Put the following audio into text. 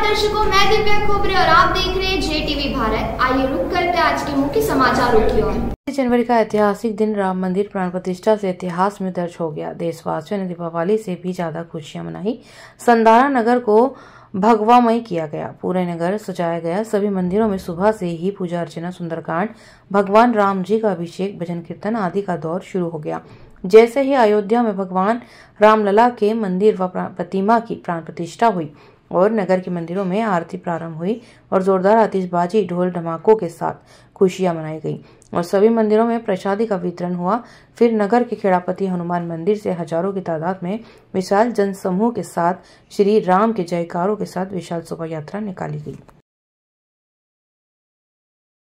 दर्शकों, मैं दिव्या खोबरे और आप देख रहे हैं जे टीवी भारत। आइए रुक करते आज के मुख्य समाचारों की ओर। जनवरी का ऐतिहासिक दिन राम मंदिर प्राण प्रतिष्ठा से इतिहास में दर्ज हो गया। देशवासियों ने दीपावली से भी ज़्यादा खुशियाँ मनाई। संदारा नगर को भगवामय किया गया। पूरे नगर सजाया गया। सभी मंदिरों में सुबह से ही पूजा अर्चना, सुंदरकांड, भगवान राम जी का अभिषेक, भजन कीर्तन आदि का दौर शुरू हो गया। जैसे ही अयोध्या में भगवान रामलला के मंदिर व प्रतिमा की प्राण प्रतिष्ठा हुई और नगर के मंदिरों में आरती प्रारंभ हुई और जोरदार आतिशबाजी, ढोल ढमाकों के साथ खुशियाँ मनाई गई। और सभी मंदिरों में प्रसादी का वितरण हुआ। फिर नगर के खेड़ापति हनुमान मंदिर से हज़ारों की तादाद में विशाल जनसमूह के साथ श्री राम के जयकारों के साथ विशाल शोभा यात्रा निकाली गई।